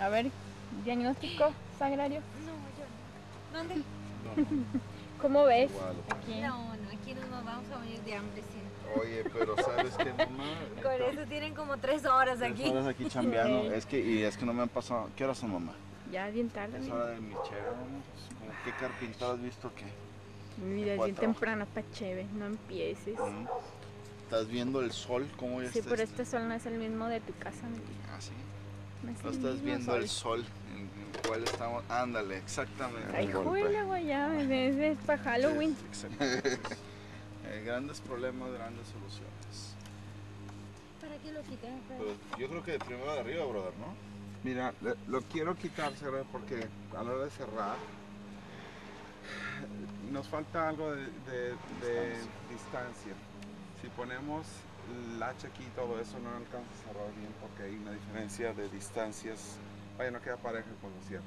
A ver, diagnóstico sagrario. No, yo no. ¿Dónde? No, no, ¿Cómo ves? Aquí. No, no, aquí no nos vamos a morir de hambre, sí. Oye, pero ¿sabes qué, mamá? Con eso tienen como tres horas Tres aquí. horas aquí chambeando. Sí. Es que, y es que no me han pasado. ¿Qué horas son, mamá? Ya bien tarde. Es hora de mi mamá. Como ¿Qué carpintado has visto que? Mira, es bien temprano pa' chévere, no empieces. Mm. ¿Estás viendo el sol? ¿Cómo ya Sí, está pero este? este sol no es el mismo de tu casa, mi vida. Ah, sí. No estás viendo sol. el sol en el cual estamos. Ándale, exactamente. Ay, juela, guayaba, es, es para Halloween. Sí, exactamente. Eh, grandes problemas, grandes soluciones. ¿Para qué lo quitan? Yo creo que primero de arriba, brother, ¿no? Mira, le- lo quiero quitar, Cerrado, porque a la hora de cerrar nos falta algo de, de- de distancia. Si ponemos hacha aquí y todo eso, no alcanza a cerrar bien porque hay una diferencia de distancias. Vaya, no queda pareja con los cierres.